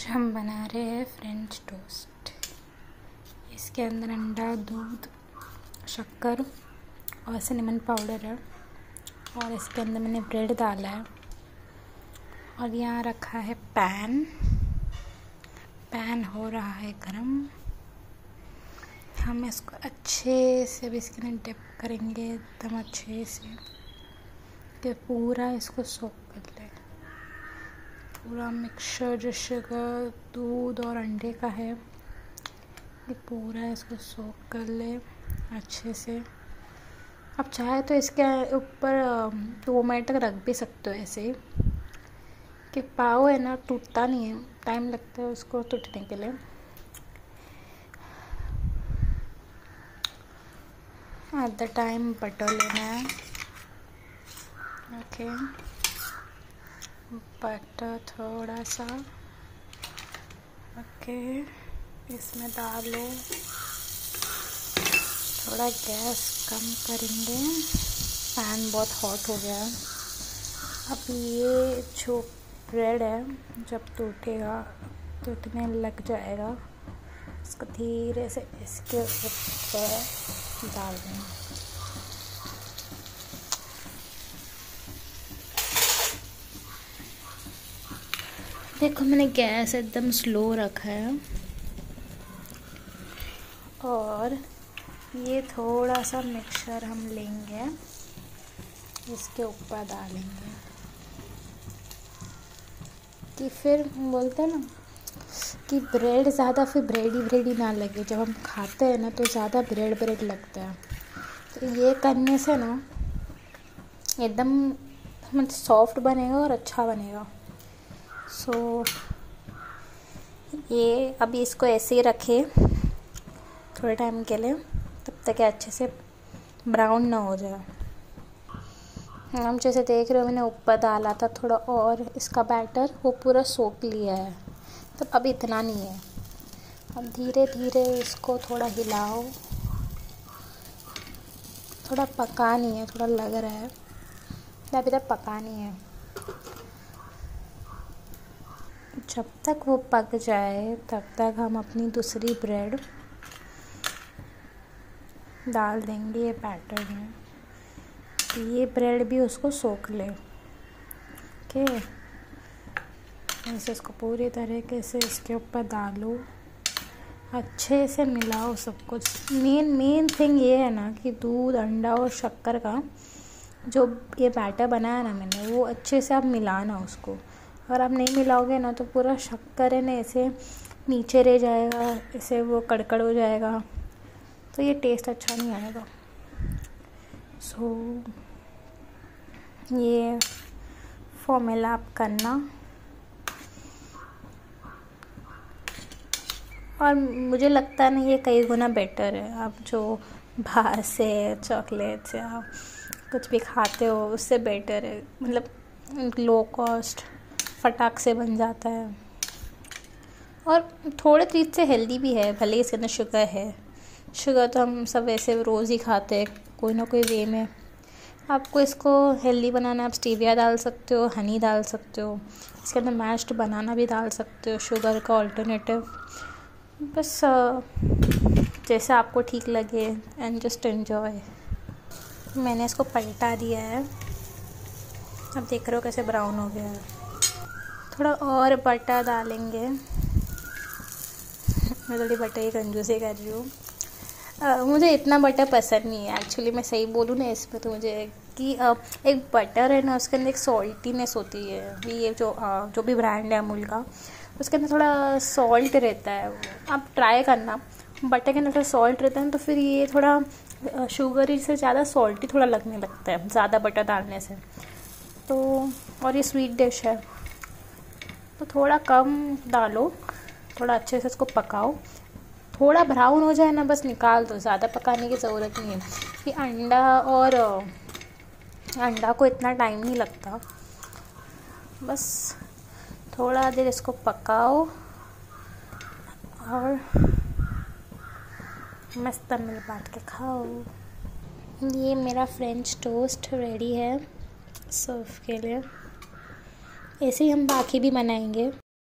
आज हम बना रहे हैं फ्रेंच टोस्ट इसके अंदर अंडा, दूध, शक्कर और सिनेमन पाउडर है और इसके अंदर मैंने ब्रेड डाला है और यहाँ रखा है पैन पैन हो रहा है गरम. हम इसको अच्छे से अब इसके अंदर डिप करेंगे, एकदम अच्छे से, कि पूरा इसको सोख कर ले। पूरा मिक्सचर जो शुगर दूध और अंडे का है, ये पूरा इसको सोख कर ले अच्छे से। आप चाहे तो इसके ऊपर दो मिनट रख भी सकते हो ऐसे। ही कि पाव है ना, टूटता नहीं है टाइम लगता है उसको टूटने के लिए। एट द टाइम बटर लेना है। Okay okay. बटर थोड़ा सा ओके इसमें डालो थोड़ा गैस कम करेंगे। पैन बहुत हॉट हो गया। अब ये जो ब्रेड है, जब टूटेगा, टूटने लग जाएगा, इसको धीरे से इसके ऊपर डाल देंगे। देखो, मैंने गैस एकदम स्लो रखा है। और ये थोड़ा सा मिक्सचर हम लेंगे। इसके ऊपर डालेंगे। कि फिर बोलते हैं ना, कि ब्रेड ज़्यादा फिर ब्रेडी ब्रेडी ना लगे। जब हम खाते हैं ना तो ज़्यादा ब्रेड ब्रेड लगता है। तो ये करने से ना, एकदम मतलब सॉफ्ट बनेगा और अच्छा बनेगा। सो so, ये अभी इसको ऐसे ही रखे थोड़े टाइम के लिए तब तक ये अच्छे से ब्राउन ना हो जाए। हम जैसे देख रहे हो मैंने ऊपर डाला था थोड़ा और इसका बैटर वो पूरा सोख लिया है। तो अब इतना नहीं है। अब धीरे धीरे इसको थोड़ा हिलाओ। थोड़ा पका नहीं है थोड़ा लग रहा है। अभी तक पका नहीं है। जब तक वो पक जाए, तब तक हम अपनी दूसरी ब्रेड डाल देंगे, ये बैटर में। ये ब्रेड भी उसको सोख ले। ओके? ऐसे इसको पूरी तरीके से इसके ऊपर डालो। अच्छे से मिलाओ सब कुछ। मेन मेन थिंग ये है ना कि दूध, अंडा और शक्कर का जो ये बैटर बनाया ना मैंने, वो अच्छे से आप मिलाना उसको। अगर आप नहीं मिलाओगे ना तो पूरा शक्कर है ना ऐसे नीचे रह जाएगा ऐसे वो कड़कड़ हो जाएगा। तो ये टेस्ट अच्छा नहीं आएगा। सो so, ये फॉर्मूला आप करना। और मुझे लगता है ना ये कई गुना बेटर है। आप जो बाहर से चॉकलेट से या कुछ भी खाते हो उससे बेटर है। मतलब लो कॉस्ट फटाक से बन जाता है। और थोड़े चीज़ से हेल्दी भी है, भले ही इसके अंदर शुगर है। शुगर तो हम सब वैसे रोज़ ही खाते हैं, कोई ना कोई वे में। आपको इसको हेल्दी बनाना आप स्टीविया डाल सकते हो हनी डाल सकते हो। इसके अंदर मैश्ड बनाना भी डाल सकते हो शुगर का ऑल्टरनेटिव बस जैसे आपको ठीक लगे एंड जस्ट एन्जॉय मैंने इसको पलटा दिया है। अब देख रहे हो कैसे ब्राउन हो गया है। थोड़ा और बटर डालेंगे। मैं थोड़ी बटर ही कंजूसी कर रही हूँ। मुझे इतना बटर पसंद नहीं है। एक्चुअली मैं सही बोलूँ ना इसमें तो मुझे कि आ, एक बटर है ना उसके अंदर एक सॉल्टीनेस होती है। भी ये जो आ, जो भी ब्रांड है अमूल का उसके अंदर थोड़ा सॉल्ट रहता है। आप ट्राई करना। बटर के अंदर थोड़ा सॉल्ट रहता है तो फिर ये थोड़ा शुगर से ज़्यादा सॉल्टी थोड़ा लगने लगता है ज़्यादा बटर डालने से। तो और ये स्वीट डिश है। तो थोड़ा कम डालो, थोड़ा अच्छे से इसको पकाओ। थोड़ा ब्राउन हो जाए ना, बस निकाल दो, ज़्यादा पकाने की ज़रूरत नहीं है। कि अंडा और अंडा को इतना टाइम नहीं लगता। बस थोड़ा देर इसको पकाओ और मस्त मिल बांट के खाओ। ये मेरा फ्रेंच टोस्ट रेडी है सर्व के लिए। ऐसे ही हम बाकी भी बनाएँगे